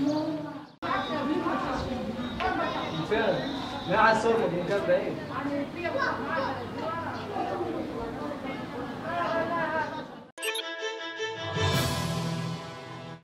Não, não não. Não, não, não quero bem.